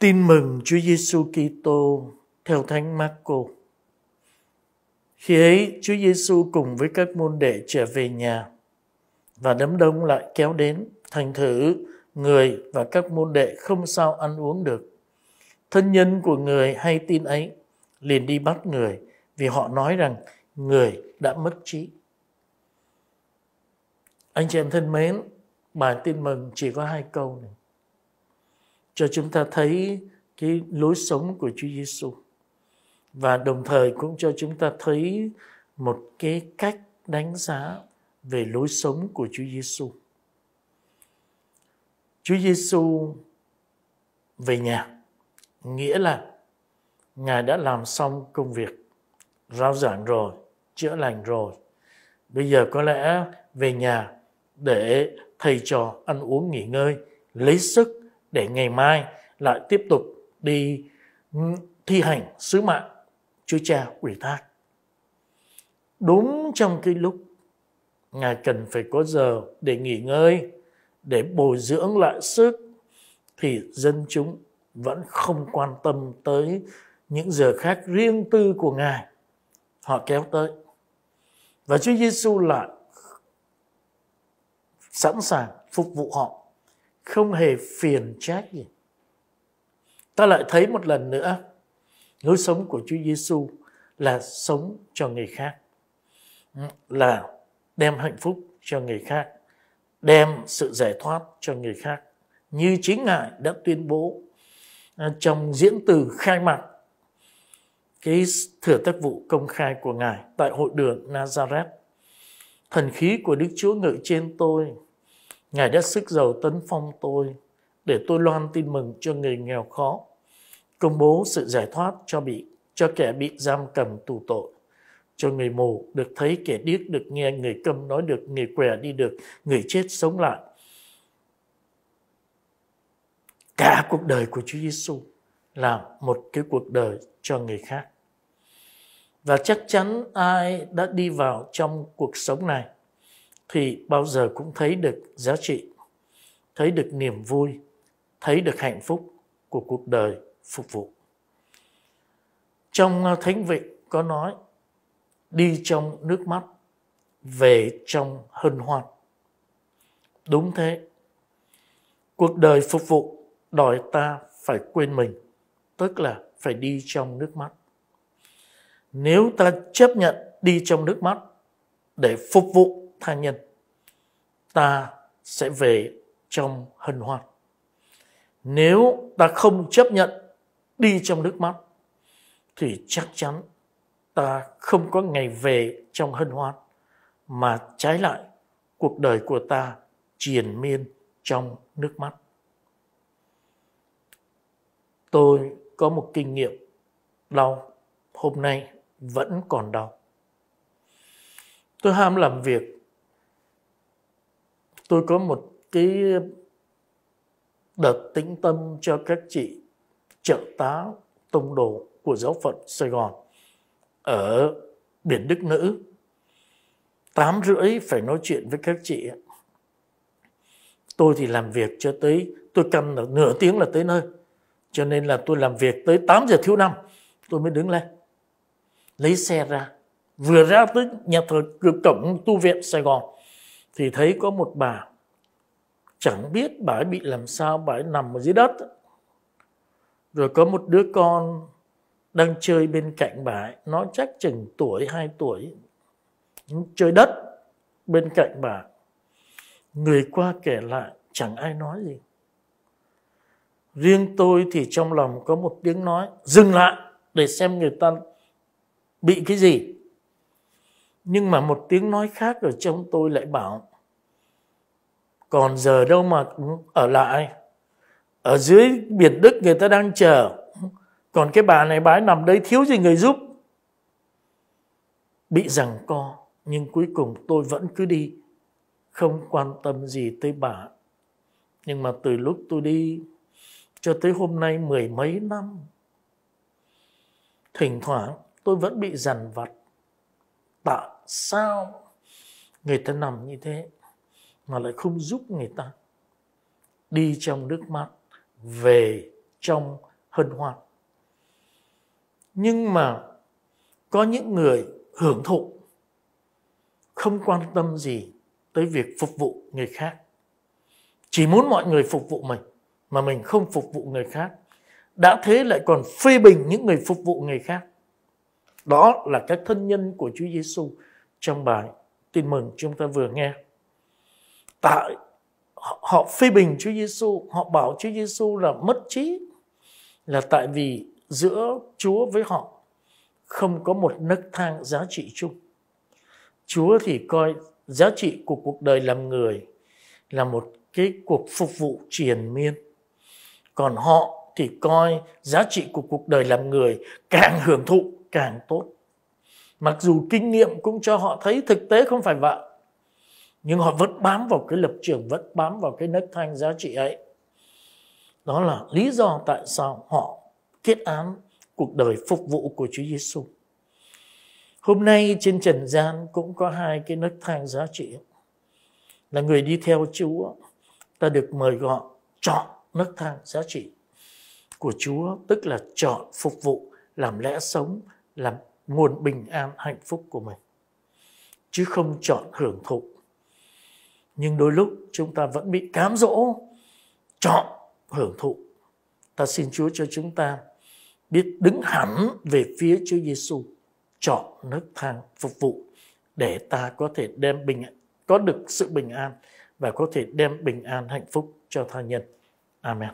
Tin mừng Chúa Giêsu Kitô theo Thánh Marco. Khi ấy, Chúa Giêsu cùng với các môn đệ trở về nhà và đám đông lại kéo đến, thành thử người và các môn đệ không sao ăn uống được. Thân nhân của người hay tin ấy liền đi bắt người vì họ nói rằng người đã mất trí. Anh chị em thân mến, bài tin mừng chỉ có hai câu này cho chúng ta thấy cái lối sống của Chúa Giêsu và đồng thời cũng cho chúng ta thấy một cái cách đánh giá về lối sống của Chúa Giêsu. Chúa Giêsu về nhà nghĩa là Ngài đã làm xong công việc rao giảng rồi, chữa lành rồi. Bây giờ có lẽ về nhà để thầy trò ăn uống nghỉ ngơi, lấy sức để ngày mai lại tiếp tục đi thi hành sứ mạng Chúa Cha ủy thác. Đúng trong cái lúc Ngài cần phải có giờ để nghỉ ngơi, để bồi dưỡng lại sức, thì dân chúng vẫn không quan tâm tới những giờ khác riêng tư của Ngài. Họ kéo tới. Và Chúa Giêsu lại sẵn sàng phục vụ họ không hề phiền trách gì. Ta lại thấy một lần nữa lối sống của Chúa Giêsu là sống cho người khác, là đem hạnh phúc cho người khác, đem sự giải thoát cho người khác. Như chính Ngài đã tuyên bố à, trong diễn từ khai mạc cái thừa tác vụ công khai của Ngài tại hội đường Nazareth. Thần khí của Đức Chúa ngự trên tôi Ngài đã sức giàu tấn phong tôi để tôi loan tin mừng cho người nghèo khó, công bố sự giải thoát cho bị cho kẻ bị giam cầm tù tội, cho người mù được thấy kẻ điếc được nghe, người câm nói được, người què đi được, người chết sống lại. Cả cuộc đời của Chúa Giêsu là một cái cuộc đời cho người khác. Và chắc chắn ai đã đi vào trong cuộc sống này thì bao giờ cũng thấy được giá trị, thấy được niềm vui, thấy được hạnh phúc của cuộc đời phục vụ. Trong à, Thánh Vị có nói, đi trong nước mắt, về trong hân hoan. Đúng thế, cuộc đời phục vụ đòi ta phải quên mình, tức là phải đi trong nước mắt. Nếu ta chấp nhận đi trong nước mắt để phục vụ tha nhân, ta sẽ về trong hân hoan. Nếu ta không chấp nhận đi trong nước mắt, thì chắc chắn ta không có ngày về trong hân hoan, mà trái lại, cuộc đời của ta triền miên trong nước mắt. Tôi có một kinh nghiệm đau, hôm nay vẫn còn đau. Tôi ham làm việc tôi có một cái đợt tĩnh tâm cho các chị trợ tá tông đồ của giáo phận Sài Gòn ở biển Đức Nữ. Tám rưỡi phải nói chuyện với các chị. Tôi thì làm việc cho tới, tôi căn là nửa tiếng là tới nơi. Cho nên là tôi làm việc tới 8 giờ thiếu năm tôi mới đứng lên. Lấy xe ra. Vừa ra tới nhà thờ cửa cổng tu viện Sài Gòn thì thấy có một bà, chẳng biết bà ấy bị làm sao, bà ấy nằm ở dưới đất. Rồi có một đứa con đang chơi bên cạnh bà ấy, nó chắc chừng tuổi, hai tuổi chơi đất bên cạnh bà. Người qua kể lại, chẳng ai nói gì. Riêng tôi thì trong lòng có một tiếng nói, dừng lại để xem người ta bị cái gì nhưng mà một tiếng nói khác ở trong tôi lại bảo, còn giờ đâu mà ở lại? Ở dưới biển đức người ta đang chờ. Còn cái bà này bái nằm đấy thiếu gì người giúp? Bị rằng co, nhưng cuối cùng tôi vẫn cứ đi, không quan tâm gì tới bà. Nhưng mà từ lúc tôi đi cho tới hôm nay mười mấy năm, thỉnh thoảng tôi vẫn bị dằn vặt tại sao người ta nằm như thế mà lại không giúp người ta đi trong nước mắt, về trong hân hoan. Nhưng mà có những người hưởng thụ, không quan tâm gì tới việc phục vụ người khác. Chỉ muốn mọi người phục vụ mình, mà mình không phục vụ người khác. Đã thế lại còn phê bình những người phục vụ người khác. Đó là các thân nhân của Chúa Giêsu trong bài tin mừng chúng ta vừa nghe. Tại họ phê bình Chúa Giêsu họ bảo Chúa Giêsu là mất trí, là tại vì giữa Chúa với họ không có một nấc thang giá trị chung. Chúa thì coi giá trị của cuộc đời làm người là một cái cuộc phục vụ triền miên. Còn họ thì coi giá trị của cuộc đời làm người càng hưởng thụ càng tốt mặc dù kinh nghiệm cũng cho họ thấy thực tế không phải vậy nhưng họ vẫn bám vào cái lập trường vẫn bám vào cái nấc thang giá trị ấy đó là lý do tại sao họ kết án cuộc đời phục vụ của Chúa Giêsu. Hôm nay trên trần gian cũng có hai cái nấc thang giá trị. Là người đi theo Chúa, ta được mời gọi chọn nấc thang giá trị của Chúa, tức là chọn phục vụ, làm lẽ sống, làm nguồn bình an hạnh phúc của mình. Chứ không chọn hưởng thụ. Nhưng đôi lúc chúng ta vẫn bị cám dỗ chọn hưởng thụ. Ta xin Chúa cho chúng ta biết đứng hẳn về phía Chúa Giêsu, chọn nấc thang phục vụ để ta có thể đem bình có được sự bình an và có thể đem bình an hạnh phúc cho tha nhân. Amen.